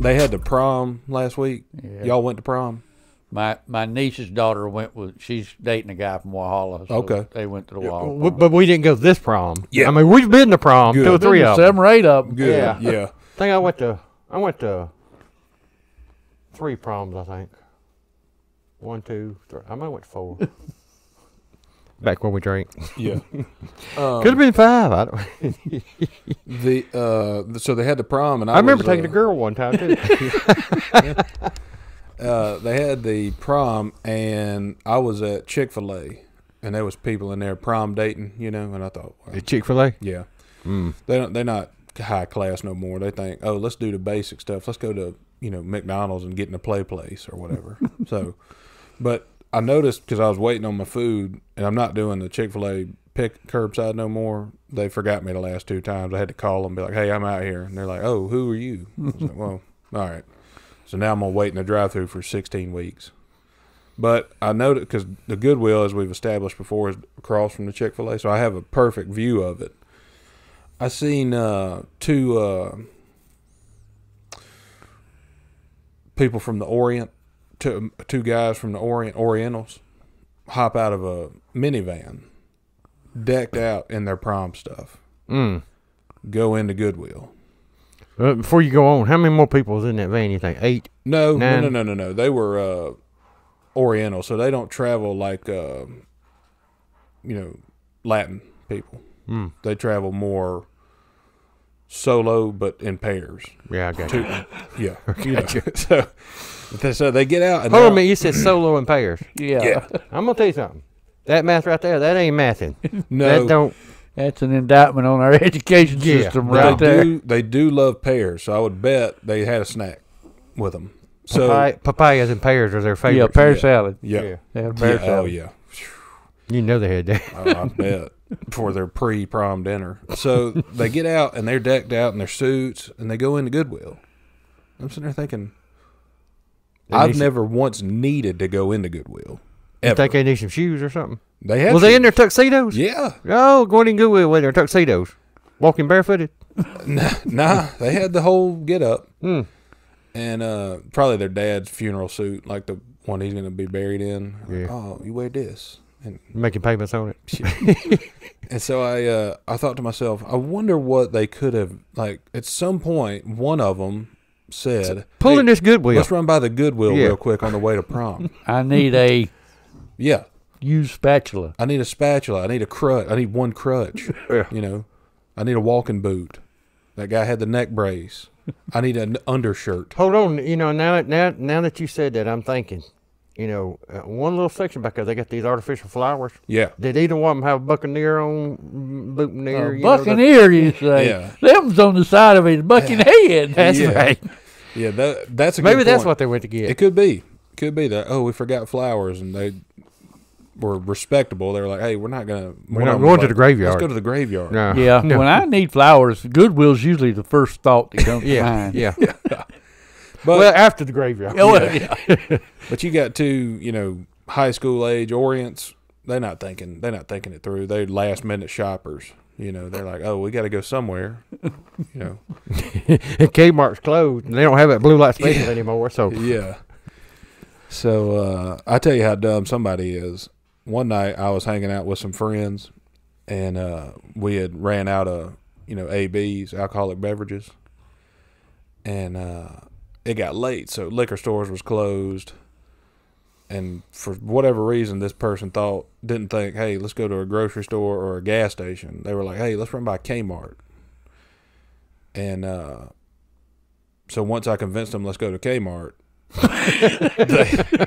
They had the prom last week. Yeah. Y'all went to prom. My my niece's daughter went with. She's dating a guy from Walhalla. So Okay. They went to the Walhalla. W- But we didn't go to this prom. Yeah. I mean, we've been to prom, Good. two or three of them. Seven or eight of them. Good. Yeah. Yeah. I think I went to I went to three proms. I think one, two, three. I might have went four. Back when we drank, Yeah. could have been five. I don't. The uh, so they had the prom, and I, I remember was, taking uh, a girl one time too. Uh, they had the prom, and I was at Chick Fil A, and there was people in there prom dating, you know, and I thought, well, Chick Fil A. yeah, Mm. they don't, they're not high class no more. They think, oh, let's do the basic stuff. Let's go to you know McDonald's and getting a play place or whatever. so, but I noticed because I was waiting on my food, and I'm not doing the Chick Fil A pick curbside no more. They forgot me the last two times. I had to call them, be like, hey, I'm out here, and they're like, oh, who are you? I was like, well, all right. So now I'm gonna wait in the drive-through for 16 weeks. But I that because the Goodwill, as we've established before, is across from the Chick Fil A, so I have a perfect view of it. I seen uh, two uh, people from the Orient, two, two guys from the Orient Orientals, hop out of a minivan, decked out in their prom stuff, Mm. go into Goodwill. Uh, before you go on, how many more people was in that van? You think eight? No, no, Nine. no, no, no, no. They were uh, Oriental, so they don't travel like uh, you know Latin people. Mm. They travel more solo, but in pairs. Yeah, I got Two, you. yeah, you know. so, so they get out and Hold on a they're- minute. You said solo and pairs. Yeah. Yeah. I'm gonna tell you something. That math right there, that ain't mathing. No, That don't. That's an indictment on our education Yeah. system they right there. do. They do love pairs, so I would bet they had a snack with them. So Papaya, papayas and pears are their favorite. Yeah, pear yeah. salad. yeah, Yeah. yeah, They had a pear oh salad. yeah. You know they had that. Oh, I bet for their pre-prom dinner. So they get out and they're decked out in their suits and they go into Goodwill. I'm sitting there thinking, They I've some- never once needed to go into Goodwill. You Ever. think they need some shoes or something? they had Was they in their tuxedos? Yeah, Oh, going in Goodwill with their tuxedos, walking barefooted. nah, nah, they had the whole get up Mm. and uh, probably their dad's funeral suit, like the one he's going to be buried in. Yeah. Oh, you wear this, and Making payments on it. And so I uh, I thought to myself, I wonder what they could have like. At some point, one of them said, Pulling "Hey, this Goodwill. Let's run by the Goodwill Yeah. real quick on the way to prom." I need a yeah, used spatula. I need a spatula. I need a crutch. I need one crutch. Yeah. You know, I need a walking boot. That guy had the neck brace. I need an undershirt. Hold on. You know, now that now now that you said that, I'm thinking. You know, uh, one little section back there, they got these artificial flowers. Yeah, Did either one of them have a Buccaneer on Buccaneer? A you know, the- buccaneer, you say? Yeah. Them's on the side of his bucking head. That's Yeah. right. yeah. That that's a Maybe good that's point. what they went to get. it could be. Could be that. Oh, we forgot flowers, and they were respectable. They were like, "Hey, we're not gonna. We're one not going was to the graveyard. Let's go to the graveyard." No. Yeah, No. when I need flowers, Goodwill's usually the first thought that comes to yeah, mind. yeah. But well, after the graveyard. Well, yeah. But you got two, you know, high school age Orients. They're not thinking. They're not thinking it through. They're last minute shoppers. You know, they're like, oh, we got to go somewhere. You know, And Kmart's closed. And they don't have that blue light special anymore. So yeah. So uh, I tell you how dumb somebody is. One night I was hanging out with some friends, and uh, we had ran out of you know ABs, alcoholic beverages, and uh, it got late, so liquor stores was closed. And for whatever reason, this person thought didn't think, hey, let's go to a grocery store or a gas station. They were like, hey, let's run by Kmart. And uh, so once I convinced them, let's go to Kmart. they,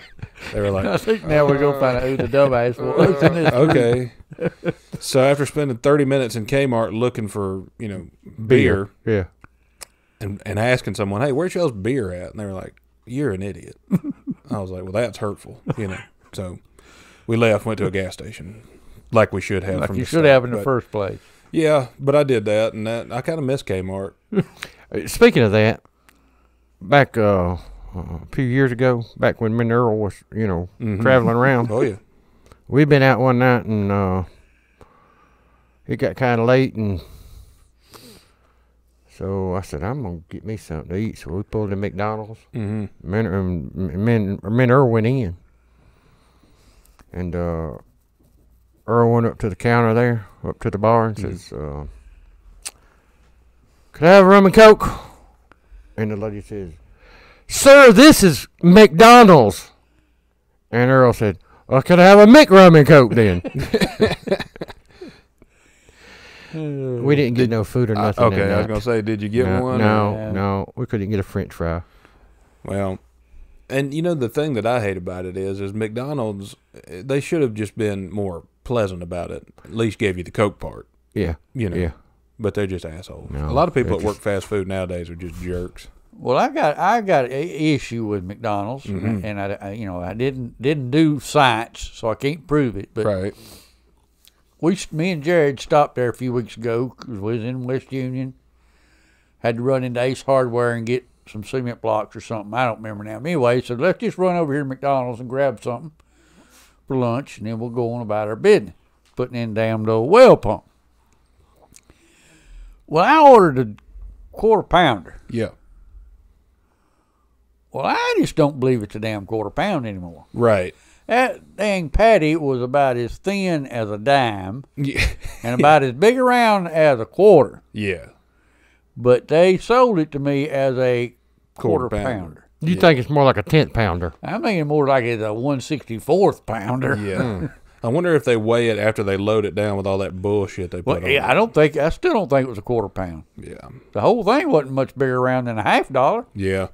they were I like, think now we're gonna find out who the dumbass was. okay. so after spending 30 minutes in Kmart looking for, you know, beer, Yeah. And, and asking someone, hey, where's y'all's beer at? And they were like, you're an idiot. I was like, well, that's hurtful, you know. So we left, went to a gas station, like we should have. Like from you should start. have in the first place. Yeah, but I did that, and that I kind of miss Kmart. Uh, Speaking of that, back uh, a few years ago, back when me and Earl was, you know, Mhm. traveling around. Oh yeah. We'd been out one night and uh, it got kind of late, and so I said, "I'm gonna get me something to eat." So we pulled in McDonald's. Mm-hmm. Me and, um, me and, Earl went in, and uh, Earl went up to the counter there, up to the bar, and Mhm. says, uh, "Could I have a rum and coke?" And the lady says, "Sir, this is McDonald's." And Earl said, "Well, could I have a Mick rum and coke then?" we didn't get no food or nothing. okay, that I was night. gonna say, did you get no, one? No, Yeah. no, we couldn't get a French fry. Well, and you know the thing that I hate about it is, is McDonald's. They should have just been more pleasant about it. At least gave you the Coke part. Yeah, You know. yeah. But they're just assholes. No, a lot of people they're that work fast food nowadays are just jerks. Well, I got I got a issue with McDonald's, Mhm. and I, I you know I didn't didn't do science, so I can't prove it. But right. We, me and Jared stopped there a few weeks ago because we was in West Union. Had to run into Ace Hardware and get some cement blocks or something. I don't remember now. Anyway, so let's just run over here to McDonald's and grab something for lunch, and then we'll go on about our business. Putting in damned old well pump. Well, I ordered a quarter pounder. Yeah. Well, I just don't believe it's a damn quarter pound anymore. Right. That dang patty was about as thin as a dime Yeah. and about as big around as a quarter. yeah. But they sold it to me as a quarter, Quarter pounder. pounder. You Yeah. think it's more like a tenth pounder? I'm thinking more like it's a 164th pounder. Yeah. Hmm. I wonder if they weigh it after they load it down with all that bullshit they put Well, on yeah, it. I don't think I still don't think it was a quarter pound. Yeah. The whole thing wasn't much bigger around than a half dollar. Yeah.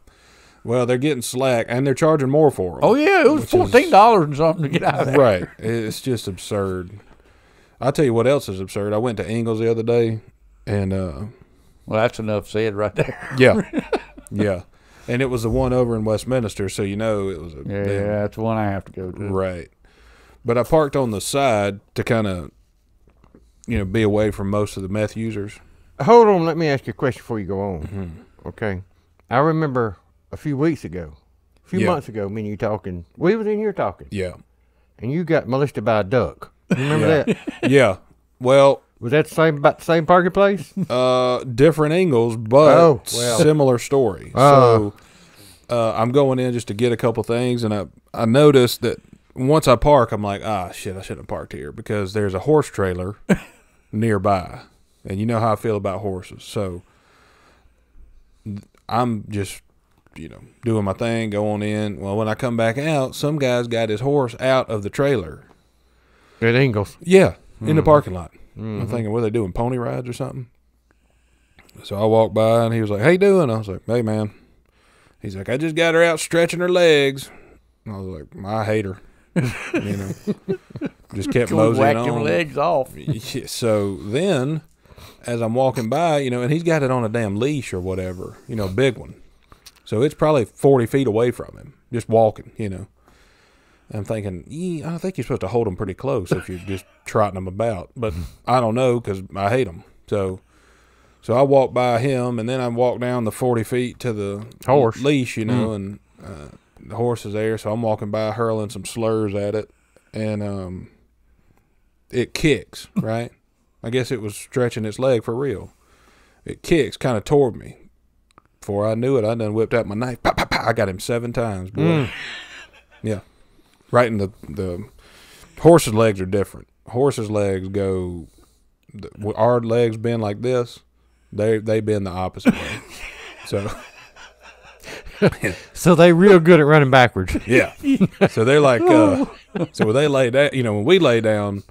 Well, they're getting slack and they're charging more for them. Oh yeah, it was fourteen dollars and something to get out of there. right. It's just absurd. I'll tell you what else is absurd. I went to Ingles the other day and uh Well, that's enough said right there. yeah. yeah. And it was the one over in Westminster, so you know it was a Yeah, damn- that's one I have to go to. Right. But I parked on the side to kind of, you know, be away from most of the meth users. Hold on, let me ask you a question before you go on. Mm-hmm. Okay. I remember a few weeks ago, a few Yeah. months ago, me and you talking. We was in here talking, Yeah. and you got molested by a duck. Remember Yeah. that? yeah. Well, Was that the same about the same parking place? uh, different angles, but Oh, well. similar story. Uh. so uh, I'm going in just to get a couple things, and I I noticed that once I park, I'm like, ah, shit, I shouldn't have parked here because there's a horse trailer nearby, and you know how I feel about horses. So I'm just you know doing my thing, going in. Well, when I come back out, some guy's got his horse out of the trailer. At Ingles. Yeah, in Mm-hmm. the parking lot. I'm thinking, what are they doing? Pony rides or something? So I walked by and he was like, Hey doing?" I was like, "Hey, man." He's like, "I just got her out stretching her legs." And I was like, "I hate her." you know, just kept moseying whack on. them legs off. So then, as I'm walking by, you know, and he's got it on a damn leash or whatever, you know, big one. So it's probably 40 feet away from him, just walking, you know. I'm thinking, "Yee, I think you're supposed to hold them pretty close if you're just trotting them about. But I don't know because I hate them. So, so I walk by him, and then I walk down the 40 feet to the Horse. leash, you know, and uh, the horse is there. So I'm walking by, hurling some slurs at it, and um, it kicks, right? I guess it was stretching its leg for real. It kicks kind of toward me. Before I knew it, I done whipped out my knife. I got him seven times, boy. Mm. Yeah, right in the the horse's legs are different. Horse's legs go. The, our legs bend like this. They they bend the opposite way. So So they real good at running backwards. yeah, so they're like. Uh, so when they lay down, you know, when we lay down,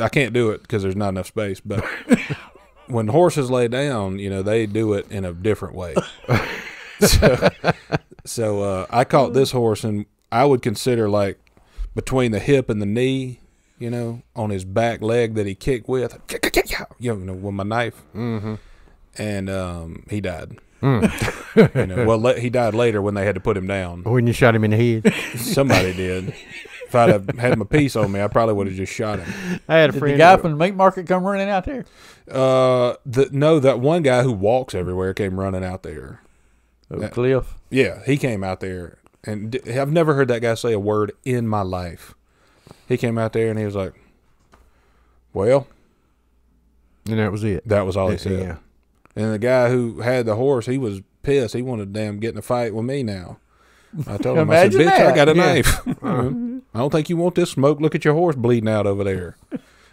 I can't do it because there's not enough space. But when horses lay down, you know, they do it in a different way. so so uh, I caught this horse, and I would consider like between the hip and the knee, you know, on his back leg that he kicked with, you know, with my knife, Mm-hmm. and um, he died. Mm. You know, well, he died later when they had to put him down. When you shot him in the head. Somebody did. If I'd have had my piece on me, I probably would have just shot him. I had a Did friend. the guy from the meat market come running out there? Uh, the, no, that one guy who walks everywhere came running out there, Oh, That- Cliff. Yeah, he came out there, and d- I've never heard that guy say a word in my life. He came out there and he was like, "Well, And that was it. that was all he said." yeah. And the guy who had the horse, he was pissed. He wanted to damn get in a fight with me now. I told him, I said, Imagine "Bitch, I got a Yeah. knife. I don't think you want this smoke. Look at your horse bleeding out over there."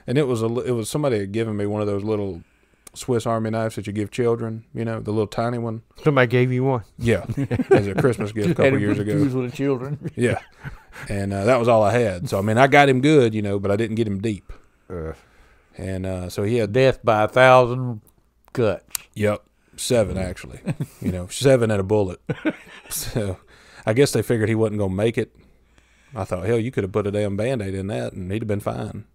And it was a, it was somebody had given me one of those little Swiss Army knives that you give children. You know, the little tiny one. Somebody gave you one. Yeah, as a Christmas gift a couple years ago. confused with the children. Yeah. And uh, that was all I had. So I mean, I got him good, you know, but I didn't get him deep. Uh, And uh, so he had Death by a thousand cuts. yep seven actually, you know, seven and a bullet. So I guess they figured he wasn't gonna make it. I thought, hell, you could have put a damn band aid in that, and he'd have been fine.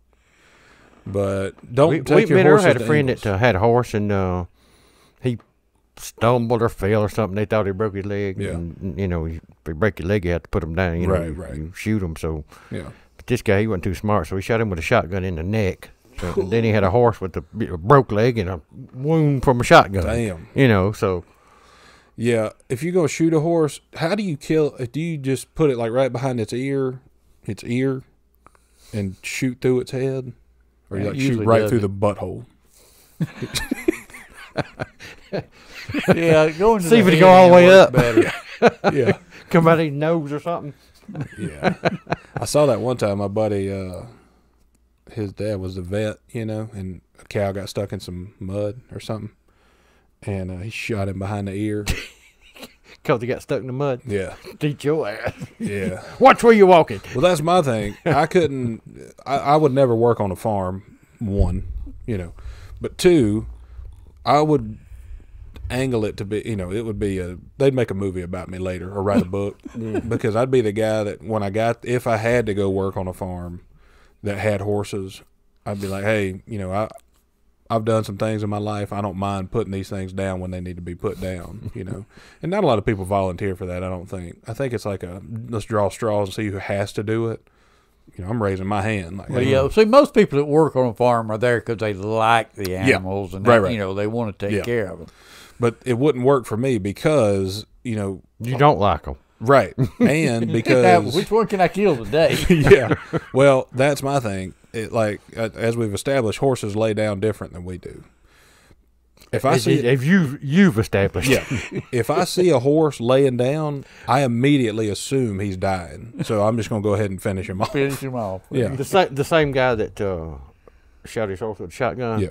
But don't we, take we your horses had a friend Ingles. that uh, had a horse and uh, he stumbled or fell or something. They thought he broke his leg. Yeah. And, you know, if you break your leg, you have to put him down. You know, Right, you, right. you shoot him. So, yeah, but this guy, he wasn't too smart, so he shot him with a shotgun in the neck. So and then he had a horse with a broke leg and a wound from a shotgun. damn. You know, so Yeah, if you're gonna shoot a horse, how do you kill? Do you just put it like right behind its ear, its ear, and shoot through its head, or you Yeah, like shoot right does through it. the butthole? Yeah, go into See if the it go all the way up. Better. yeah, come out of his nose or something. yeah. I saw that one time. My buddy, uh, his dad was a vet, you know, and a cow got stuck in some mud or something, and uh, he shot him behind the ear. Because he got stuck in the mud. Yeah, Teach your ass. yeah. Watch where you're walking. Well, that's my thing. I couldn't. I, I would never work on a farm. One, you know, but two, I would angle it to be. You know, it would be a. They'd make a movie about me later or write a book because I'd be the guy that when I got if I had to go work on a farm that had horses, I'd be like, hey, you know, I. I've done some things in my life. I don't mind putting these things down when they need to be put down, you know. And not a lot of people volunteer for that, I don't think. I think it's like a let's draw straws and see who has to do it. You know, I'm raising my hand. Like, Well, hey, yeah. See, most people that work on a farm are there because they like the animals and Right, they- right. you know they want to take Yeah. care of them. But it wouldn't work for me because, you know, You don't like them. right. And Now, because which one can I kill today? yeah. Well, that's my thing. It like as we've established horses lay down different than we do. If I see if you you've established, Yeah. if I see a horse laying down, I immediately assume he's dying. So I'm just going to go ahead and finish him off. Finish him off. Yeah. the same the same guy that uh, shot his horse with a shotgun. Yeah.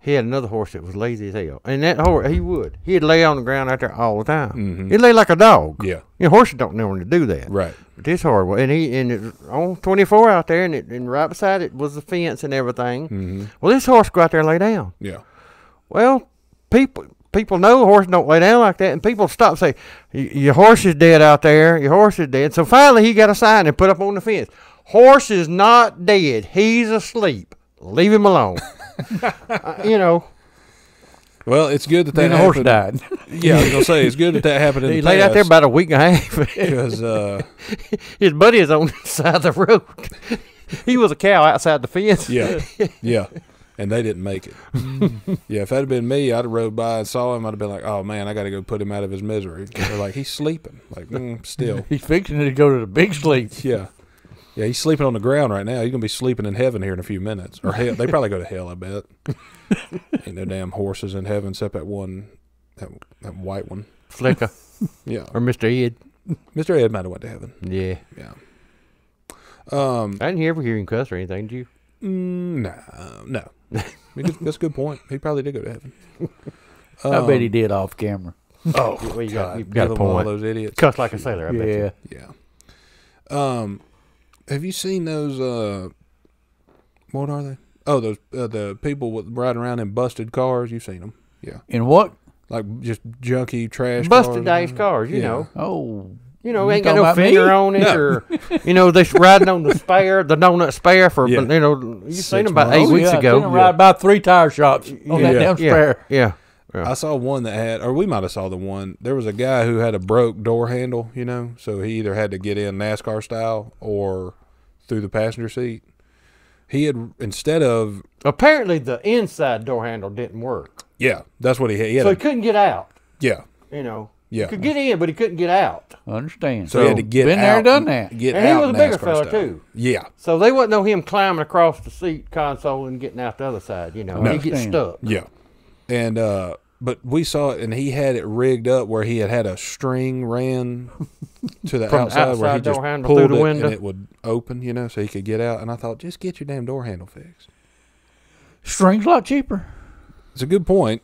He had another horse that was lazy as hell, and that horse he would he'd lay on the ground out there all the time. Mhm. He'd lay like a dog. Yeah. You know, horses don't know when to do that. Right. But this horse, and he and it was on twenty four out there, and it, and right beside it was the fence and everything. hmm Well, this horse go out there and lay down. Yeah. Well, people people know horses don't lay down like that, and people stop and say, "Your horse is dead out there. Your horse is dead." So finally, he got a sign and put up on the fence: "Horse is not dead. He's asleep. Leave him alone." Uh, you know, Well, it's good that that Then the horse happened. died. Yeah, I was gonna say it's good that that happened in he the laid out there about a week and a half. because uh, His buddy is on the side of the road. he was a cow outside the fence. yeah, yeah, and they didn't make it. yeah, if that had been me, I'd have rode by and saw him. I'd have been like, "Oh man, I got to go put him out of his misery." They're like, "He's sleeping." Like, mm, still, He's fixing to go to the big sleep. yeah, yeah. He's sleeping on the ground right now. He's gonna be sleeping in heaven here in a few minutes, or hell. They probably go to hell. I bet. Ain't no damn horses in heaven except that one, that that white one. Flicka Yeah, or Mister Ed. Mister Ed might have went to heaven. Yeah, Yeah. Um. I didn't ever hear him cuss or anything. Did you? Mm, no, no. Because- That's a good point. He probably did go to heaven. I bet he Um, did off camera. Oh, Well, you got- God, you got a another one of point. those idiots. Cuss like a sailor. I bet you. Yeah. Yeah. Um, have you seen those? Uh, what are they? Oh, those uh, the people with riding around in busted cars. You've seen them, yeah, In what? like just junky trash. Busted cars. ass cars, you Yeah. know. Oh, You know, You ain't got no finger me? on it, No. or you know, they riding on the spare, the donut spare for Yeah. you know, you seen them about months. eight oh, weeks yeah, I ago. seen him ride by three tire shops on that Yeah. damn yeah, spare. yeah, I saw one that had, or we might have saw the one. There was a guy who had a broke door handle, you know, so he either had to get in NASCAR style or through the passenger seat. He had instead of Apparently, the inside door handle didn't work, yeah, that's what he had. He had so a- he couldn't get out. yeah, You know, Yeah. He could get in, but he couldn't get out. Understand? So, he had to get been out there, done that. Get And he was a bigger NASCAR fella, style. too. Yeah. So they wouldn't know him climbing across the seat console and getting out the other side. You know, No. he gets stuck. Yeah. And uh but we saw it and he had it rigged up where he had had a string ran to the From the outside where he just handle pulled through the it window. and it would open, you know, so he could get out. And I thought, just get your damn door handle fixed. String's a lot cheaper. It's a good point.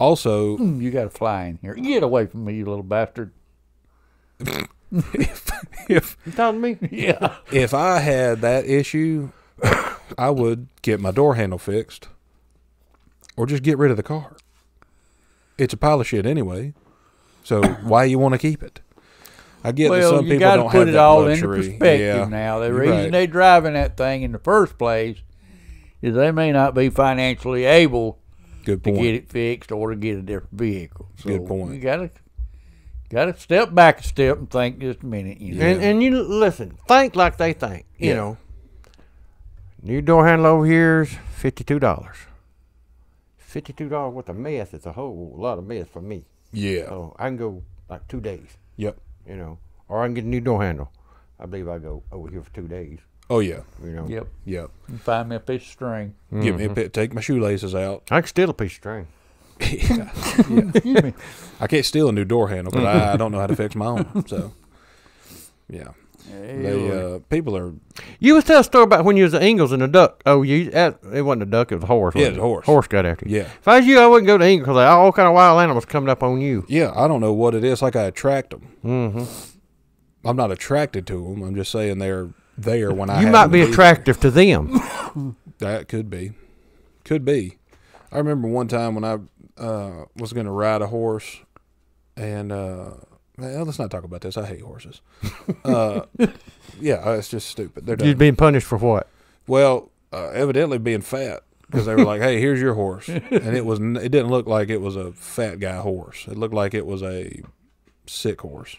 Also, Hmm, You got to fly in here. Get away from me, you little bastard. if You talking to me? Yeah. if I had that issue, I would get my door handle fixed or just get rid of the car. It's a pile of shit anyway. So why you want to keep it? I get that well, some you people got to don't put have it that all luxury. into perspective yeah. now. The you're reason right. they driving that thing in the first place is they may not be financially able Good to get it fixed or to get a different vehicle. So Good point. You got to got to step back a step and think just a minute. You know? And and you listen, think like they think. You Yeah. know, new door handle over here is fifty two dollars. Fifty two dollars worth of mess. It's a whole lot of mess for me. Yeah. Oh, I can go like two days. Yep. You know, or I can get a new door handle. I believe I go over here for two days. Oh yeah. You know, Yep. Yep. And find me a piece of string. Give me a mm-hmm. bit. Take my shoelaces out. I can steal a piece of string. Excuse me. I can't steal a new door handle, but I, I don't know how to fix my own. So, yeah, they uh, people are You was telling a story about when you was at Ingles and the duck. Oh, you that, it wasn't a duck, it was a horse. Yeah, it was a horse. Horse got after you. yeah If I was you, I wouldn't go to Ingles because all kind of wild animals coming up on you. yeah. I don't know what it is. Like I attract them. Mm-hmm. I'm not attracted to them. I'm just saying they're there when I. You might be attractive to them. That could be, could be. I remember one time when I uh, was going to ride a horse, and uh, well, let's not talk about this. I hate horses. uh, yeah, uh, it's just stupid. They're You'd dumb. been punished for what? Well, uh, evidently being fat because they were like, "Hey, here's your horse," and it was it didn't look like it was a fat guy horse. It looked like it was a sick horse.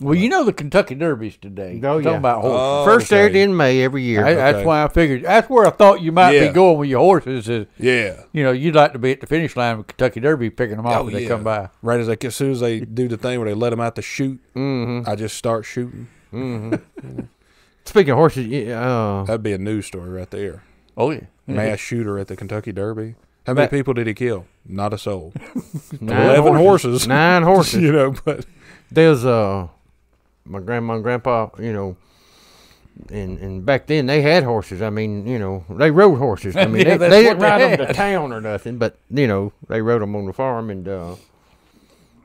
Well, you know the Kentucky Derbies today. Oh, I'm talking yeah. about horses. Oh, First okay. Saturday in May every year. I, That's why I figured. That's where I thought you might Yeah. be going with your horses. Is Yeah, you know you'd like to be at the finish line with Kentucky Derby, picking them off Oh, when they come by. right as they as soon as they do the thing where they let them out to shoot, mm-hmm. I just start shooting. Speaking of horses, yeah, uh, That'd be a news story right there. Oh yeah, Mass shooter at the Kentucky Derby. How many That- people did he kill? Not a soul. Eleven horses. Nine horses. you know, but There's uh, my grandma and grandpa. You know, and and back then they had horses. I mean, you know, they rode horses. I mean, Yeah, they, they didn't they ride them to town or nothing, but you know, they rode them on the farm. And uh,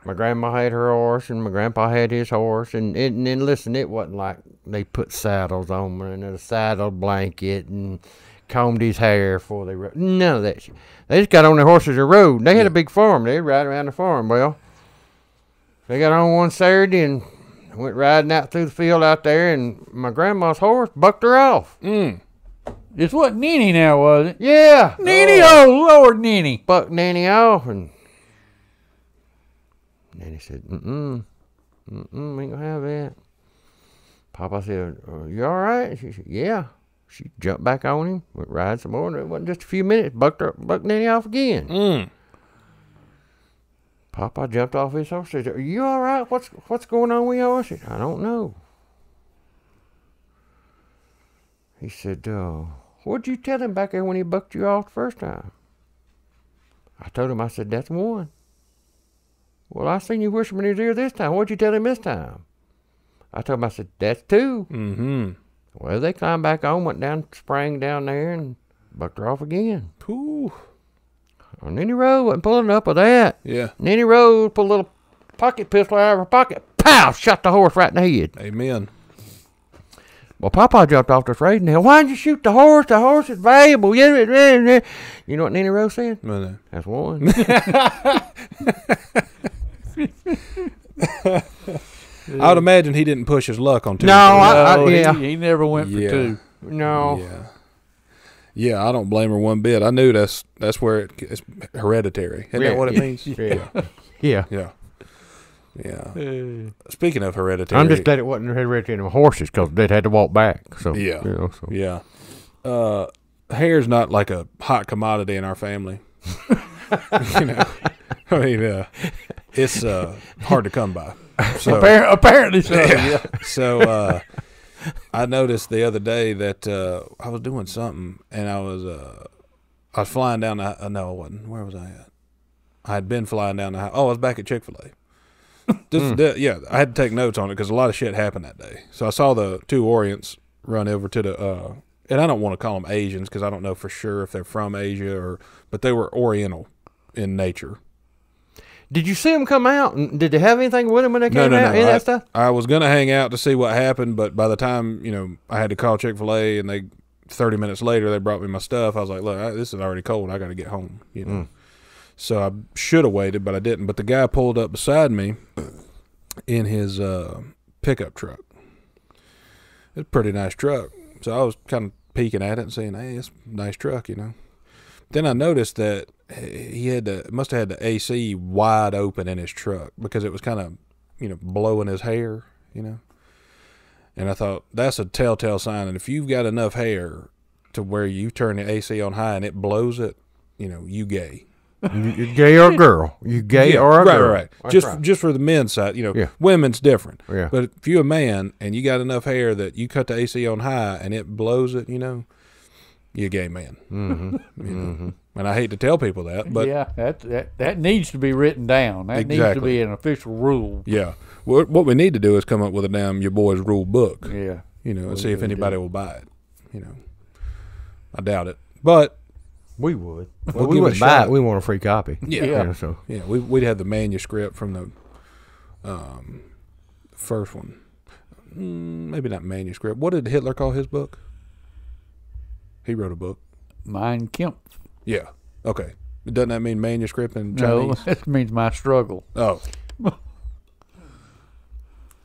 my grandma had her horse, and my grandpa had his horse. And it, and then listen, it wasn't like they put saddles on him and a saddle blanket and combed his hair before they rode. None of that shit. They just got on their horses and rode. They had a big farm. They'd ride around the farm. Well, they got on one Saturday and went riding out through the field out there, and my grandma's horse bucked her off. mm, It's what Nene Nini now, was it? Yeah, Nini, oh Lord, Nini. bucked Nanny off, and Nanny said, "Mm-mm, mm-mm, ain't gonna have that." Papa said, "You all right?" She said, "Yeah." She jumped back on him, went ride some more, and it wasn't just a few minutes. Bucked her, bucked Nanny off again. mm. Papa jumped off his horse. Said, "Are you all right? What's what's going on with your horse?" Said, "I don't know." He said, uh, "What'd you tell him back there when he bucked you off the first time?" I told him, I said, "That's one." Well, I seen you whisper in his ear this time. What'd you tell him this time? I told him, I said, "That's two." Mm-hmm. Well, they climbed back on, went down, sprang down there, and bucked her off again. Ooh. And then he rode, wasn't pulling up with that. Yeah. Then he rode, pulled a little pocket pistol out of her pocket, pow, shot the horse right in the head. Amen. Well, Papa jumped off the raising hill. Why'd you shoot the horse? The horse is valuable. Yeah, yeah, yeah, yeah." You know what Nanny Rose said? Well, uh, That's one. I would imagine he didn't push his luck on two. No, I- No, yeah. he, he never went for two. no. Yeah. Yeah, I don't blame her one bit. I knew that's that's where it, it's hereditary. Isn't Yeah, that what it yeah, means? Yeah. Yeah. Yeah. Yeah. Speaking of hereditary, I'm just glad it wasn't hereditary in horses because they'd had to walk back. So Yeah. you know, so. Yeah. Uh, hair's not like a hot commodity in our family. you know, I mean, uh, it's uh, hard to come by. So Appar- apparently so. Yeah. so uh, I noticed the other day that uh, I was doing something and I was uh, I was flying down the uh, no I wasn't where was I at I had been flying down the oh I was back at Chick Fil A. Just the- yeah, I had to take notes on it because a lot of shit happened that day. So I saw the two Orients run over to the uh, and I don't want to call them Asians because I don't know for sure if they're from Asia or but they were Oriental in nature. Did you see them come out? And did they have anything with them when they came no, out? no. Any of I, that stuff? I was gonna hang out to see what happened, but by the time you know I had to call Chick Fil A, and they thirty minutes later they brought me my stuff. I was like, look, I, this is already cold. I got to get home. You know. So I should have waited, but I didn't. But the guy pulled up beside me in his uh, pickup truck. It's a pretty nice truck. So I was kind of peeking at it and saying, "Hey, it's a nice truck," you know. Then I noticed that he had the must have had the AC wide open in his truck because it was kind of, you know, blowing his hair, you know. And I thought that's a telltale sign. And if you've got enough hair to where you turn the AC on high and it blows it, you know, you gay. You, you gay or a girl? You gay or a right, girl? right, right. That's Just right. just for the men's side, you know, Yeah. women's different. Yeah. But if you're a man and you got enough hair that you cut the AC on high and it blows it, you know, you're a gay man. Mm-hmm. You know? And I hate to tell people that, but yeah, that, that that needs to be written down. That needs to be an official rule. yeah. What what we need to do is come up with a damn Ya Boys rule book, Yeah. you know, and Well, see if we anybody will buy it. You know, I doubt it, but We would. We'll Well, we give it a wouldn't buy it. We want a free copy. Yeah. Yeah. so yeah, we we'd have the manuscript from the um, first one. Mm, maybe not manuscript. What did Hitler call his book? He wrote a book. Mein Kampf. Yeah. Okay. Doesn't that mean manuscript in Chinese? No, Chinese? that means my struggle. Oh.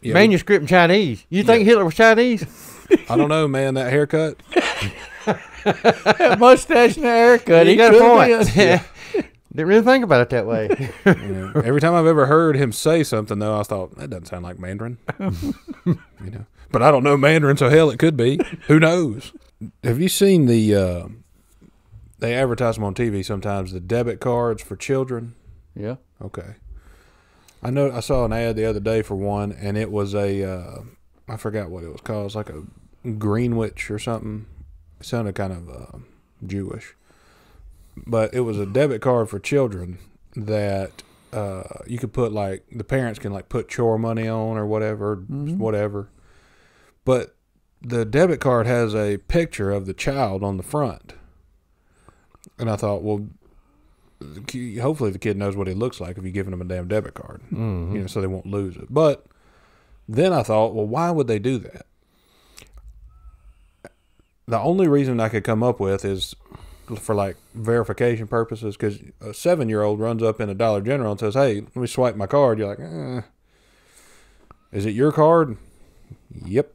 Yeah, manuscript in Chinese. You think Hitler was Chinese? I don't know, man. That haircut. that mustache and the haircut. you he got a point. be Didn't really think about it that way. You know, every time I've ever heard him say something, though, I thought that doesn't sound like Mandarin. you know, but I don't know Mandarin, so hell, it could be. Who knows? Have you seen the? Uh, they advertise them on TV sometimes. The debit cards for children. yeah. Okay. I know. I saw an ad the other day for one, and it was a. Uh, I forgot what it was called. Like a Greenwich or something. It sounded kind of uh, Jewish, but it was a debit card for children that uh, you could put like the parents can like put chore money on or whatever, whatever. But the debit card has a picture of the child on the front, and I thought, well, hopefully the kid knows what he looks like if you're giving him a damn debit card, Mm-hmm. you know, so they won't lose it. But then I thought, well, why would they do that? The only reason I could come up with is for like verification purposes, because a seven year old runs up in a Dollar General and says, "Hey, let me swipe my card." You're like, eh. "Is it your card?" Yep.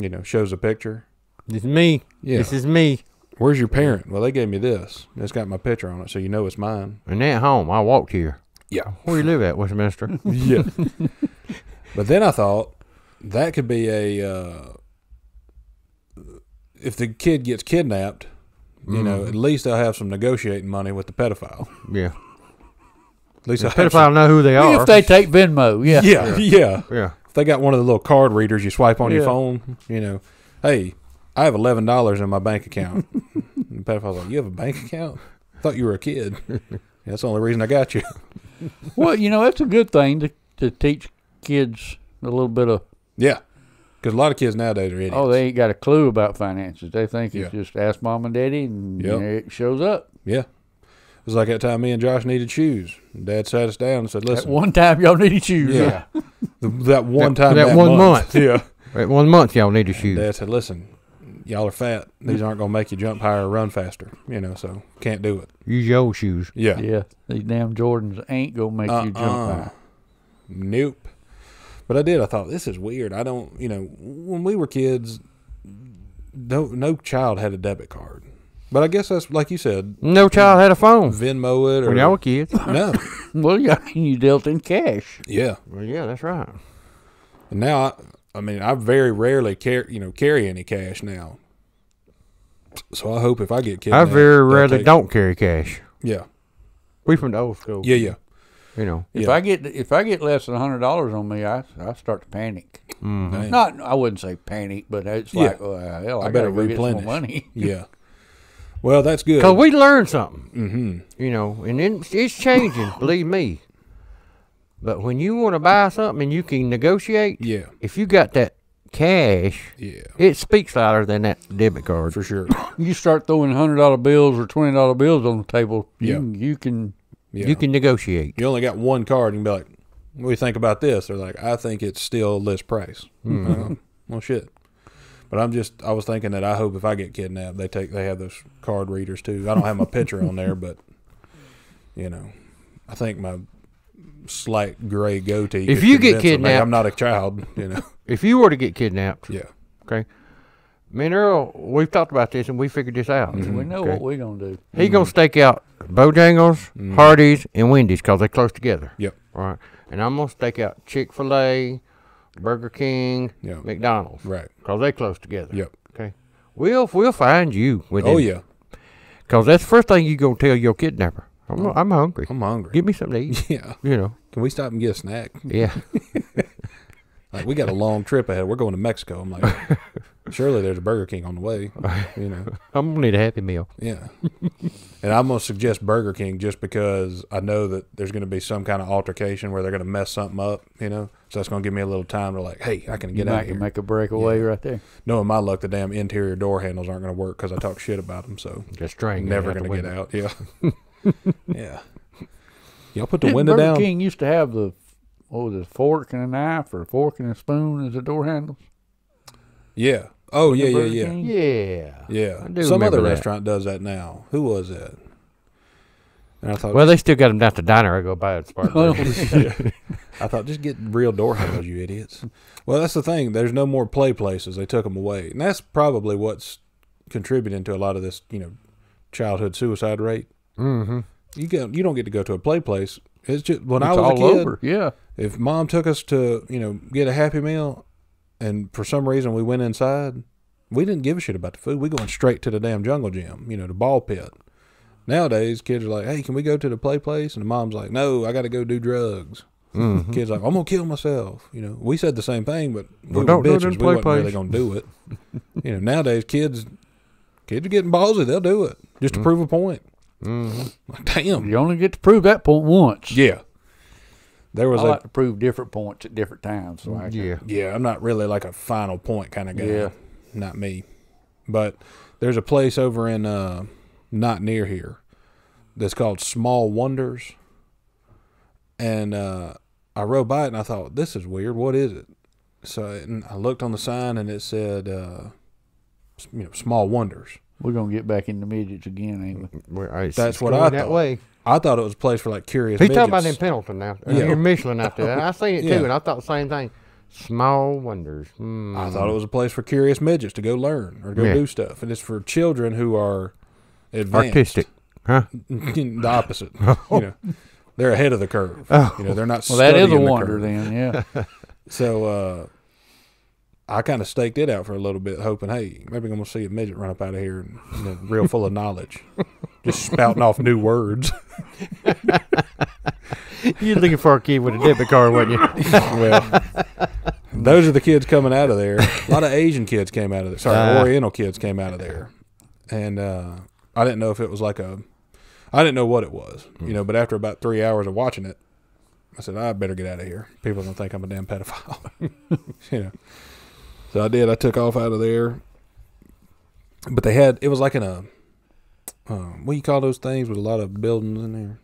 You know, shows a picture. This is me. Yeah. This is me. Where's your parent? Well, they gave me this. It's got my picture on it, so you know it's mine. And they at home. I walked here. Yeah. Where you live at, Westminster? Yeah. but then I thought that could be a uh, if the kid gets kidnapped, you know, Mm-hmm. at least they'll have some negotiating money with the pedophile. yeah. At least The they'll pedophile know who they are. If they take Venmo, yeah. some- yeah, yeah. yeah. They got one of the little card readers you swipe on your phone, you know, hey, I have eleven dollars in my bank account. and pedophile's like, you have a bank account? I thought you were a kid. That's the only reason I got you. Well, you know, that's a good thing to, to teach kids a little bit of, Yeah, because a lot of kids nowadays are idiots. oh, they ain't got a clue about finances. They think it's Yeah. just ask mom and daddy and Yep. there it shows up. Yeah. It was like that time me and Josh needed shoes. Dad sat us down and said, At listen, one time, y'all need shoes. Yeah. the, that one That- time, that that, one month. month. Yeah. Right, one month y'all need shoes." Dad said, listen, y'all are fat. These aren't going to make you jump higher or run faster, you know, so can't do it. Use your old shoes. Yeah. Yeah. These damn Jordans ain't going to make you jump Uh-uh. Nope. But I did. I thought, this is weird. I don't, you know, when we were kids, no, no child had a debit card. But I guess that's, like you said, No child had a phone Venmo it or. when y'all were kids. no. Well, yeah, you dealt in cash. Yeah. well, yeah, that's right. And now, I, I mean, I very rarely carry, you know, carry any cash now. So I hope if I get I very rarely don't carry cash. Yeah, We from the old school. yeah, yeah. You know. If Yeah. I get if I get less than a hundred dollars on me, I I start to panic. Dang. Not I wouldn't say panic, but it's Yeah. like, well, hell, I, I better gotta go get some more replenish. money. Yeah. Well, that's good. Cause we learned something. mm-hmm. You know, and it, it's changing. believe me. But when you want to buy something and you can negotiate, Yeah. if you got that cash, Yeah. it speaks louder than that debit card. For sure. You start throwing hundred dollar bills or twenty dollar bills on the table, you, Yeah. can- you can Yeah. You can negotiate. You only got one card. You can be like, "What do you think about this?" They're like, "I think it's still list price." Uh, well, shit. But I'm just, I was thinking that I hope if I get kidnapped, they take, they have those card readers too. I don't have my picture on there, but you know, I think my slight gray goatee. If you get convince them, "Hey, kidnapped- I'm not a child. You know. If you were to get kidnapped, Yeah. okay. Me and Earl, we've talked about this and we figured this out. we know Okay. what we're gonna do. He gonna stake out Bojangles, mm-hmm. Hardee's, and Wendy's because they're close together. Yep. Right. And I'm gonna stake out Chick Fil A, Burger King, Yeah. McDonald's, Right. because they close together. Yep. Okay. We'll we'll find you with Oh yeah. Because that's the first thing you gonna tell your kidnapper. I'm, oh. I'm hungry. I'm hungry. Give me something to eat. Yeah. You know. Can we stop and get a snack? Yeah. Like we got a long trip ahead. We're going to Mexico. I'm like, surely there's a Burger King on the way. You know. I'm gonna need a happy meal. Yeah. and I'm to suggest Burger King just because I know that there's going to be some kind of altercation where they're going to mess something up, you know? So that's going to give me a little time to, like, hey, I can get might out can here. make a breakaway Yeah. right there. Knowing my luck, the damn interior door handles aren't going to work because I talk shit about them. So Just string. never going going to to get out. Yeah. yeah. Y'all put the Didn't window Burger down. King used to have the what was it, fork and a knife or a fork and a spoon as the door handles. Yeah. Oh, yeah, yeah, Burger yeah. King? Yeah. Yeah. Some other that. restaurant does that now. Who was that? And I thought, Well, they still got them down at the diner. I go by at Spartanburg. I thought, just get real door handles, you idiots. Well, that's the thing. There's no more play places. They took them away, and that's probably what's contributing to a lot of this, you know, childhood suicide rate. mm-hmm. You get, you don't get to go to a play place. It's just when I It's was a kid. over. Yeah. If mom took us to, you know, get a happy meal, and for some reason we went inside, we didn't give a shit about the food. We going straight to the damn jungle gym, you know, the ball pit. Nowadays, kids are like, "Hey, can we go to the play place?" And the mom's like, "No, I got to go do drugs." Mm-hmm. Kids like, "I'm gonna kill myself." You know, we said the same thing, but we Well, were bitches. We play wasn't really gonna do it. you know, nowadays kids, kids are getting ballsy. They'll do it just to prove a point. Mm-hmm. Like, damn. You only get to prove that point once. Yeah. There I was a like to prove different points at different times. So I can- Yeah. Yeah, I'm not really like a final point kind of guy. Yeah. Not me. But there's a place over in uh not near here that's called Small Wonders. And uh I rode by it and I thought, this is weird. What is it? So and I looked on the sign and it said uh you know, Small Wonders. We're gonna get back into midgets again, ain't we? Well, I- That's what going I that thought. way. I thought it was a place for like curious He talking about in. Pendleton now. Yeah. Yeah. In Michelin out there. I seen it too, Yeah. and I thought the same thing. Small wonders. Mm. I thought it was a place for curious midgets to go learn or go Yeah. do stuff. And it's for children who are advanced. artistic. Huh? the opposite. You know, they're ahead of the curve. You know, they're not. Well, that is a studying the wonder curve. then. Yeah. So uh, I kind of staked it out for a little bit, hoping, hey, maybe I'm gonna see a midget run up out of here and you know, real full of knowledge, just spouting off new words. You're looking for a kid with a debit card, weren't you? well, those are the kids coming out of there. A lot of Asian kids came out of there. Sorry, Ah. Oriental kids came out of there, and uh, I didn't know if it was like a. I didn't know what it was, you know. But after about three hours of watching it, I said I better get out of here. People gonna think I'm a damn pedophile, you know. So I did. I took off out of there. But they had it was like in a. Um, what do you call those things with a lot of buildings in there?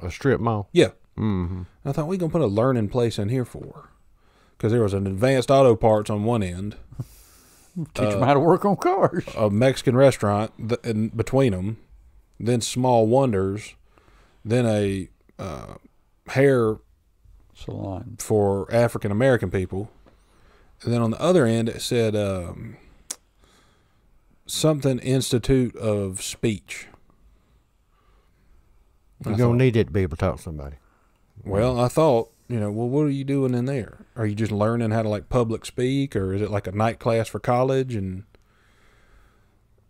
A strip mall. Yeah, Mm-hmm. I thought we gonna put a learning place in here for, because there was an advanced auto parts on one end, Teach Uh, them how to work on cars. a Mexican restaurant th- in between them, then Small Wonders, then a uh, hair Salon. for African American people, and then on the other end it said um, something Institute of Speech. You're I gonna need it to be able to talk to somebody. Well, I thought, you know, well, what are you doing in there? Are you just learning how to like public speak, or is it like a night class for college? And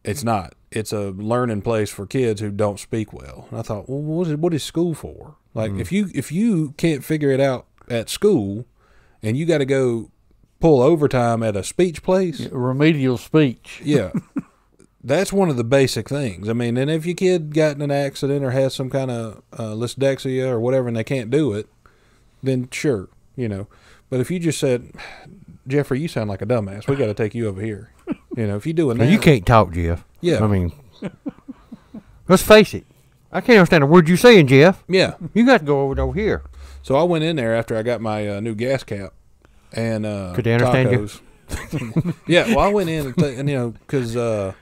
It's not. It's a learning place for kids who don't speak well. And I thought, well, what is what is school for? Like, mm. if you if you can't figure it out at school, and you got to go pull overtime at a speech place, Remedial speech. yeah. That's one of the basic things. I mean, and if your kid got in an accident or has some kind of uh, dyslexia or whatever and they can't do it, then sure, you know. But if you just said, Jeffrey, you sound like a dumbass. We got to take you over here. You know, if you doing Now, you can't talk, Jeff. Yeah. I mean, let's face it. I can't understand a word you're saying, Jeff. Yeah. You got to go over over here. So I went in there after I got my uh, new gas cap and uh, Could they understand you? yeah, well, I went in and, th- and you know because uh,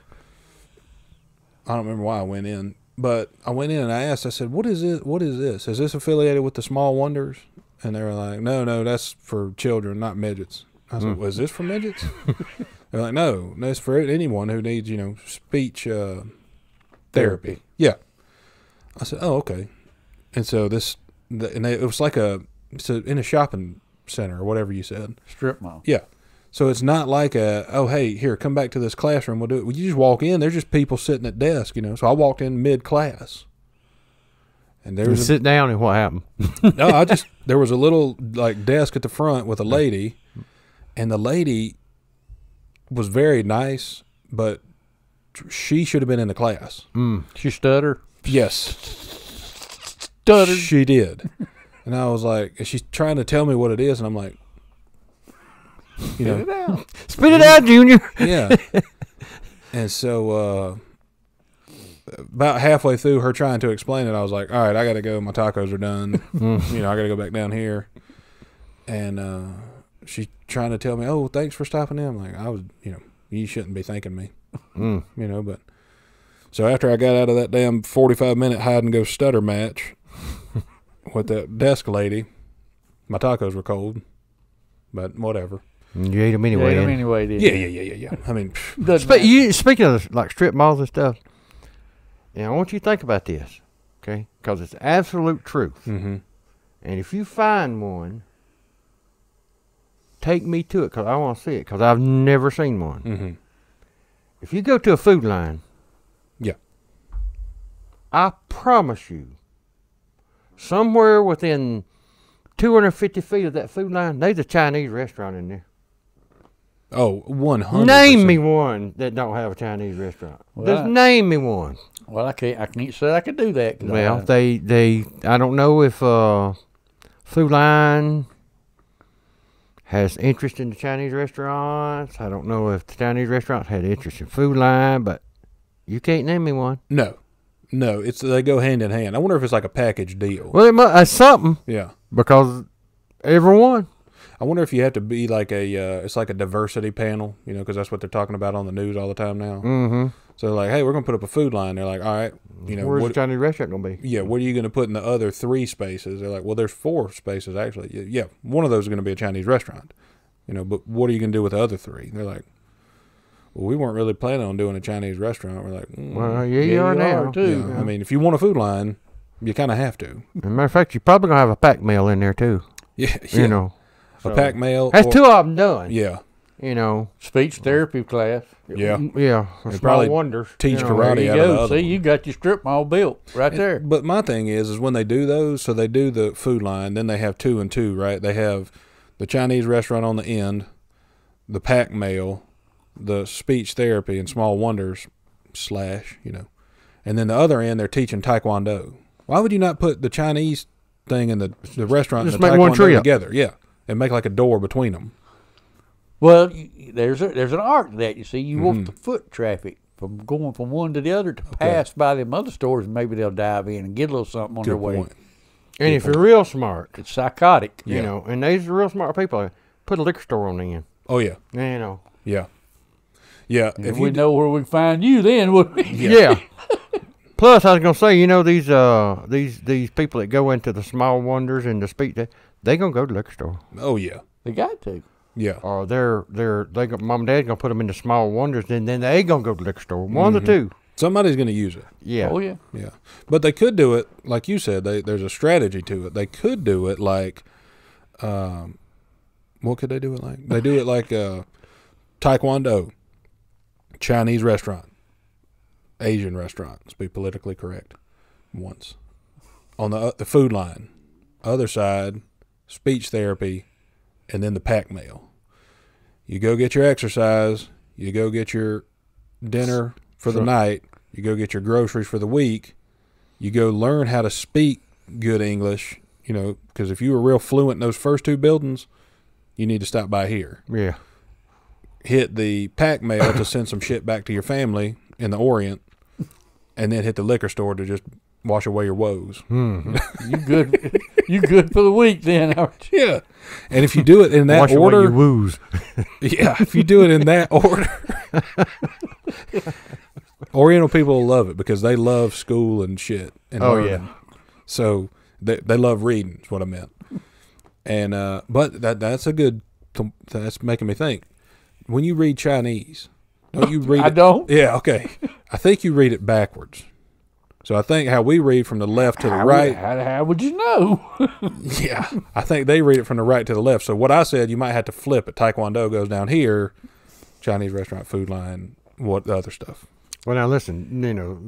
I don't remember why I went in, but I went in and I asked. I said, "What is it? What is this? Is this affiliated with the Small Wonders?" And they were like, "No, no, that's for children, not midgets." I Hmm. said, "Was this for midgets?" They're like, "No, no, it's for anyone who needs you know speech uh, therapy." Yeah. I said, "Oh, okay." And so this, the, and they, it was like a, so in a shopping center or whatever you said. Strip mall. Yeah. So it's not like a, oh, hey, here, come back to this classroom. We'll do it. Well, you just walk in. There's just people sitting at desk, you know. So I walked in mid class, and there was a, sit down and what happened? no, I just there was a little like desk at the front with a lady, and the lady was very nice, but she should have been in the class. Mm. She stutter. Yes, Stuttered. she did, and I was like, she's trying to tell me what it is, and I'm like, you know, Get it out. Spit it out, Junior. yeah. and so uh, about halfway through her trying to explain it, I was like, "All right, I got to go. My tacos are done. you know, I got to go back down here." And uh, she's trying to tell me, "Oh, thanks for stopping in." I'm like, "I was, you know, you shouldn't be thanking me, Mm. you know." But so after I got out of that damn 45 minute hide and go stutter match with that desk lady, my tacos were cold. But whatever. You ate them anyway. I and- mean, anyway, did Yeah, yeah, yeah, yeah, yeah. I mean, Spe- you, speaking of like strip malls and stuff, yeah, I want you to think about this, okay? Because it's absolute truth. hmm And if you find one, take me to it because I want to see it because I've never seen one. hmm If you go to a Food Lion, Yeah. I promise you, somewhere within 250 feet of that Food Lion, there's a Chinese restaurant in there. Oh, one hundred. Name me one that don't have a Chinese restaurant. Well, Just I- name me one. Well, I can't. I can't say I could do that. Well, I, they they I don't know if uh, Food Lion has interest in the Chinese restaurants. I don't know if the Chinese restaurants had interest in Food Lion, but you can't name me one. No, no. It's they go hand in hand. I wonder if it's like a package deal. Well, it must, it's something Yeah. because everyone. I wonder if you have to be like a. Uh, it's like a diversity panel, you know, because that's what they're talking about on the news all the time now. Mm-hmm. So they're like, hey, we're gonna put up a Food Lion. They're like, all right, you know, Where's what, the Chinese restaurant gonna be? yeah, what are you gonna put in the other three spaces? They're like, well, there's four spaces actually. Yeah, yeah, one of those is gonna be a Chinese restaurant, you know, but what are you gonna do with the other three? They're like, well, we weren't really planning on doing a Chinese restaurant. We're like, mm, Well, yeah, Yeah, you are you now. are, too. yeah. I mean, if you want a Food Lion, you kind of have to. As a matter of fact, you're probably gonna have a Pak Mail in there too. Yeah, You know, a Pak Mail. that's or- two of them done. Yeah, You know, speech therapy class. yeah. Mm, yeah. Small probably wonders. teach you know. karate you out of the See, one. you got your strip mall built right And- there. But my thing is, is when they do those, so they do the Food Lion, then they have two and two, right? They have the Chinese restaurant on the end, the Pak Mail, the speech therapy, and small wonders slash, you know, and then the other end they're teaching taekwondo. Why would you not put the Chinese thing and the the restaurant Just and the make one taekwondo trio. together? Yeah, and make like a door between them. Well, y- there's a there's an art to that. You see, you want Mhm. the foot traffic from going from one to the other to pass by them other stores, and maybe they'll dive in and get a little something on their Good way. point. And if you're real smart, It's psychotic. you know, and these are real smart people, put a liquor store on the end. Oh yeah, You know. yeah, yeah. If If we you know where we find you, then would we? Yeah. Plus, I was gonna say, you know, these uh these these people that go into the small wonders and the speak, they they gonna go to the liquor store, oh yeah, They got to. yeah. or they're they're they go, mom and dad gonna put them in the small wonders, and then they gonna go to the liquor store. One of the two. Somebody's going to use it. Yeah. Oh yeah. Yeah, but they could do it like you said. They, there's a strategy to it. They could do it like, um, what could they do it like? They do it like uh, taekwondo, Chinese restaurant, Asian restaurants. Be politically correct. Once on the uh, the Food Lion, other side, speech therapy, and then the Pak Mail. You go get your exercise. You go get your dinner for the Sure. night. You go get your groceries for the week. You go learn how to speak good English. You know, because if you were real fluent in those first two buildings, you need to stop by here Yeah. hit the Pak Mail to send some shit back to your family in the Orient, and then hit the liquor store to just wash away your woes. Hmm. You good? you good for the week then, aren't you? Yeah, and if you do it in that Wash away order, your woos. yeah, if you do it in that order, Oriental people will love it because they love school and shit. And Oh, learning. yeah. so they they love reading. Is what I meant. And uh, but that that's a good. That's making me think. When you read Chinese, don't you read I it? don't. Yeah, okay. I think you read it backwards. So I think how we read from the left to the How, right. How, how would you know? Yeah, I think they read it from the right to the left. So what I said, you might have to flip it. Taekwondo goes down here, Chinese restaurant, Food Lion, what the other stuff. Well, now listen. You know,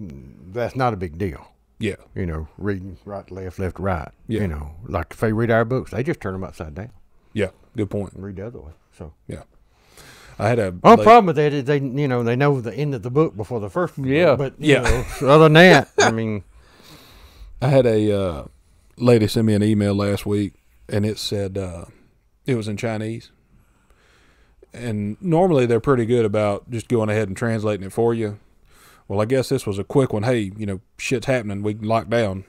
that's not a big deal. Yeah, You know, reading right left, left right. Yeah. You know, like if they read our books, they just turn them upside down yeah, good point. and read the other way. So. I had a Well, la- problem with that is they, you know, they know the end of the book before the first. book, Yeah. But you Yeah. know, other than that, I mean, I had a uh, lady send me an email last week, and it said uh, it was in Chinese. And normally they're pretty good about just going ahead and translating it for you. Well, I guess this was a quick one. Hey, you know, shit's happening. We can lock down.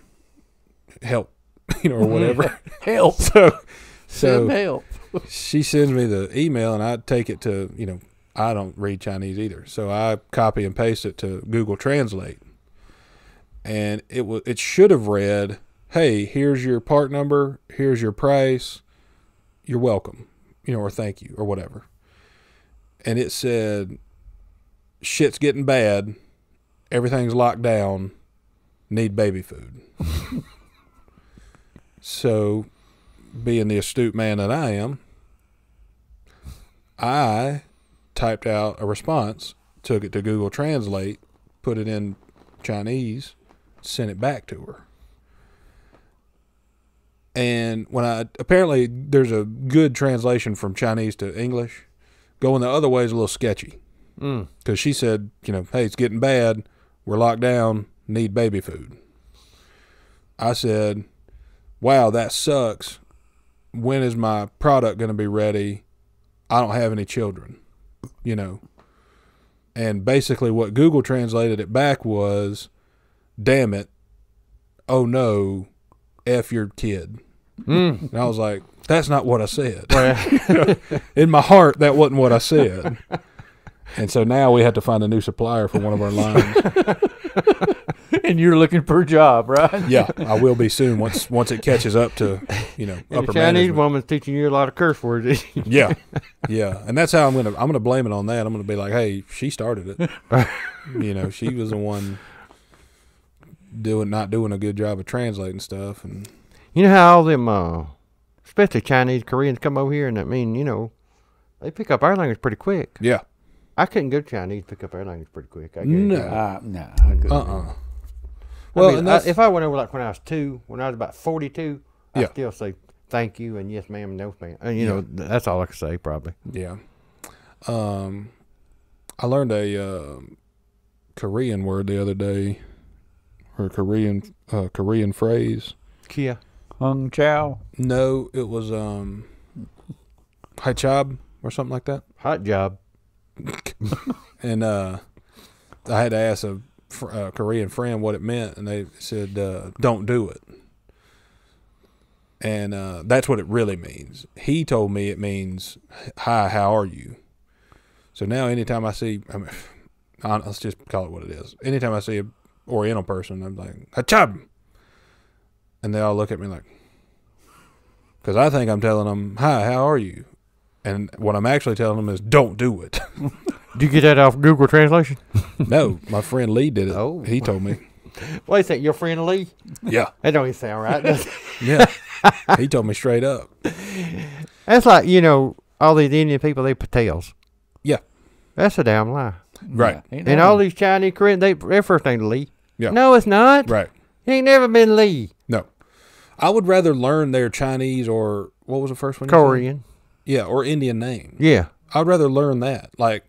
Help, you know, or whatever. help. so, Send so help. She sends me the email, and I take it to you know I don't read Chinese either, so I copy and paste it to Google Translate, and it was it should have read, "Hey, here's your part number, here's your price, you're welcome," you know, or thank you or whatever, and it said, "Shit's getting bad, everything's locked down, need baby food." so being the astute man that I am, I typed out a response, took it to Google Translate, put it in Chinese, sent it back to her. And when I apparently there's a good translation from Chinese to English, going the other way is a little sketchy. Mm, because she said, you know, hey, it's getting bad, we're locked down, need baby food. I said, wow, that sucks when is my product going to be ready? I don't have any children, you know. And basically, what Google translated it back was, damn it, oh no, F your kid. mm. And I was like, that's not what I said. In my heart, that wasn't what I said. And so now we have to find a new supplier for one of our lines. and you're looking for a job, right? Yeah, I will be soon once once it catches up to you know and the upper Chinese management. woman's teaching you a lot of curse words. Yeah, yeah, and that's how I'm gonna I'm gonna blame it on that. I'm gonna be like, hey, she started it. you know, she was the one doing not doing a good job of translating stuff, and you know how all them, uh, especially Chinese, Koreans, come over here, and I mean, you know, they pick up our language pretty quick. yeah, I couldn't go Chinese pick up our language pretty quick. I No. guarantee. Uh, no, I couldn't. uh, uh I Well, mean, and I- if I went over like when I was two, when I was about forty-two, Yeah. I still say thank you and yes ma'am no ma'am. And, you know, that's all I can say probably. yeah. Um, I learned a uh, Korean word the other day, or Korean uh, Korean phrase. Kia. Hung Chow. No, it was um, Haichab or something like that. Hot job. and uh, I had to ask a, a Korean friend what it meant, and they said, uh, "Don't do it." And uh, that's what it really means. He told me it means, "Hi, how are you?" So now, anytime I see, I mean, let's just call it what it is. Anytime I see a Oriental person, I'm like, "Hachab," and they all look at me like, because I think I'm telling them, "Hi, how are you?" And what I'm actually telling them is, "Don't do it." Did you get that off Google Translation? No, my friend Lee did it. Oh. He told me. Wait a second, your friend Lee? Yeah. That don't even sound right. does it? Yeah. he told me straight up. That's like, you know, all these Indian people, they patels. Yeah. That's a damn lie. Right. Yeah, And all these Chinese Korean, they their first name Lee. Yeah. No, it's not. Right. He ain't never been Lee. No. I would rather learn their Chinese or what was the first one? Korean. Yeah, or Indian name. Yeah. I'd rather learn that. Like,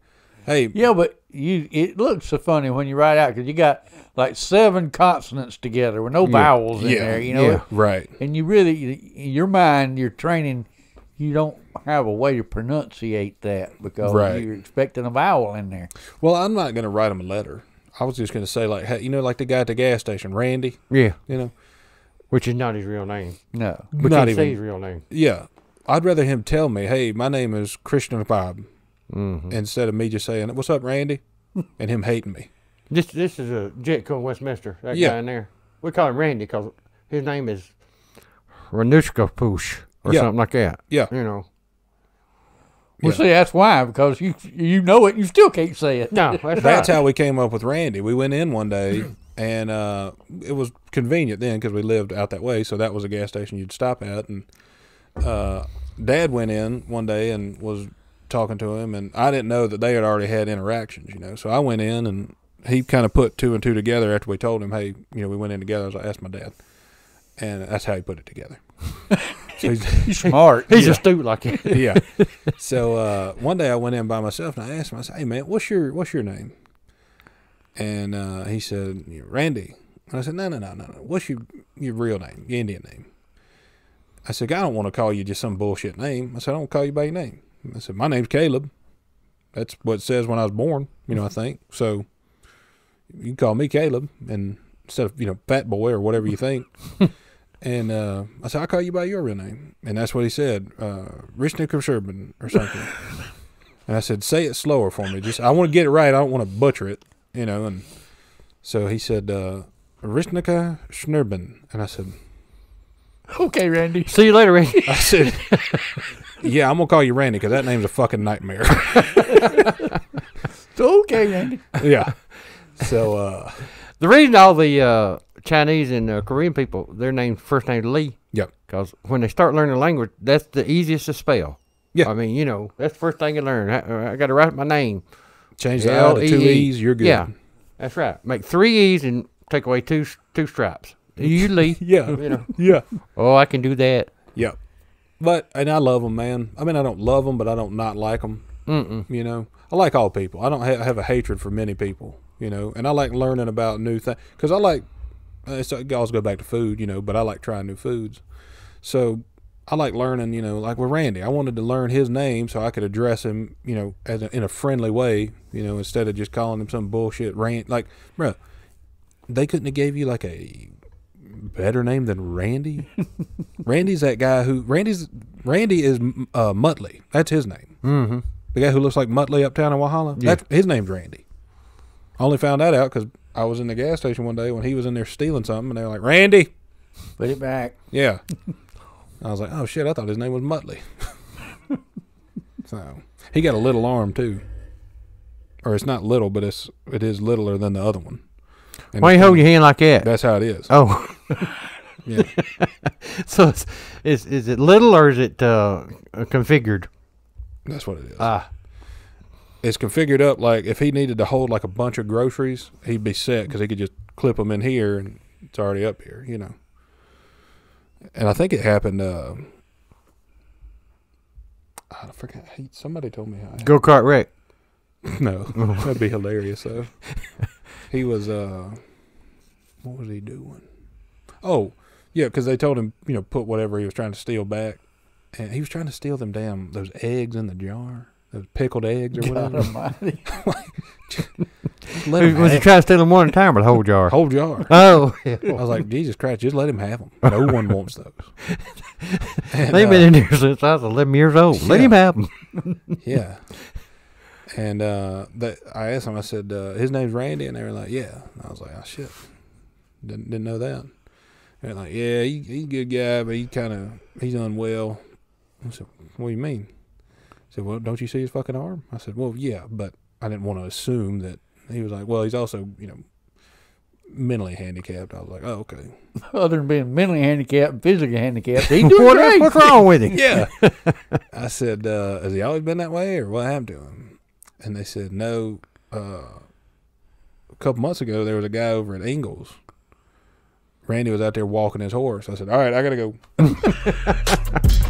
hey, Yeah, but you it looks so funny when you write out because you got like seven consonants together with no vowels in Yeah, there. You know, yeah. right. and you really in your mind, your training, you don't have a way to pronunciate that because Right. you're expecting a vowel in there. Well, I'm not going to write him a letter. I was just going to say, like, hey, you know, like the guy at the gas station, Randy, Yeah. you know? Which is not his real name. No, We Not even- say his real name. Yeah. I'd rather him tell me, hey, my name is Christian Bob, Mm-hmm. instead of me just saying, what's up, Randy? and him hating me. This this is a jet called Westminster. That Yeah. guy in there. We call him Randy because his name is Ranushka Poosh or Yeah. something like that. Yeah. You know. well, Yeah. see, that's why because you you know it, and you still can't say it. No, that's, That's right. how we came up with Randy. We went in one day, and uh, it was convenient then because we lived out that way. So that was a gas station you'd stop at. And uh, Dad went in one day and was talking to him, and I didn't know that they had already had interactions. You know, so I went in and he kind of put two and two together after we told him, hey, you know, we went in together. I was like, that's my dad, and that's how he put it together. so he's, He's smart. He's a stoop like it. yeah. So uh, one day I went in by myself and I asked him, I said, "Hey man, what's your what's your name?" And uh, he said, "Randy." And I said, "No, no, no, no, no. What's your your real name, your Indian name?" I said, "I don't want to call you just some bullshit name." I said, "I don't call you by your name." I said, "My name's Caleb. That's what it says when I was born. You know, I think so. You can call me Caleb, and instead of you know Fat Boy or whatever you think." And uh, I said, I'll call you by your real name. And that's what he said, uh, Rishnik Sherbin or something. and I said, say it slower for me. Just I want to get it right. I don't want to butcher it, you know. And so he said, uh, Rishnika Schnerbin. And I said, Okay, Randy. See you later, Randy. I said, yeah, I'm going to call you Randy because that name's a fucking nightmare. Okay, Randy. yeah. So, uh, the reason all the uh, Chinese and uh, Korean people, their name first name Lee. Yep. Because when they start learning a language, that's the easiest to spell. Yeah. I mean, you know, that's the first thing you learn. I, I got to write my name. change the L to two E's, you're good. Yeah. That's right. Make three E's and take away two two stripes. Lee. Yeah. You know. Yeah. Oh, I can do that. Yep. But, and I love them, man. I mean, I don't love them, but I don't not like them. Mm-mm. You know, I like all people. I don't ha- have a hatred for many people. You know, and I like learning about new things because I like. Uh, it's, it always go back to food, you know, but I like trying new foods. So I like learning. You know, like with Randy, I wanted to learn his name so I could address him. You know, as a, in a friendly way. You know, instead of just calling him some bullshit rant. Like, bro, they couldn't have gave you like a better name than Randy. Randy's that guy who Randy's Randy is uh, Muttley. That's his name. Mm-hmm. The guy who looks like Muttley uptown in Walhalla. Yeah. That's his name's Randy. I only found that out because I was in the gas station one day when he was in there stealing something, and they were like, "Randy." Put it back. Yeah. I was like, "Oh shit!" I thought his name was Muttley. so he got a little arm too, or it's not little, but it's it is littler than the other one. And Why you hold your hand like that? That's how it is. Oh, Yeah. so it's, is is it little or is it uh, configured? That's what it is. Ah, it's configured up like if he needed to hold like a bunch of groceries, he'd be set because he could just clip them in here and it's already up here, you know. And I think it happened. Uh, I forgot. He, somebody told me how. go kart wreck. no, that'd be hilarious though. He was. uh What was he doing? Oh, yeah, because they told him, you know, put whatever he was trying to steal back, and he was trying to steal them damn those eggs in the jar, those pickled eggs or God whatever. Let him Was he trying to steal them one at a time or the whole jar? whole jar. Oh, yeah. I was like, Jesus Christ, just let him have them. No one wants those. And, They've uh, been in here since I was 11 years old. Let Yeah. him have them. Yeah. And uh, that I asked him. I said, uh, "His name's Randy," and they were like, "Yeah." And I was like, "Oh shit, didn't didn't know that." They're like, "Yeah, he, he's a good guy, but he kind of he's unwell." I said, "What do you mean?" I said, "Well, don't you see his fucking arm?" I said, "Well, yeah, but I didn't want to assume that." He was like, "Well, he's also you know mentally handicapped." I was like, "Oh, okay." Other than being mentally handicapped physically handicapped, he's doing What, great. what's wrong with him? Yeah. I said, uh, has he always been that way or what happened to him? And they said, no. uh, a couple months ago, there was a guy over at Ingles. Randy was out there walking his horse. I said, "All right, I gotta go."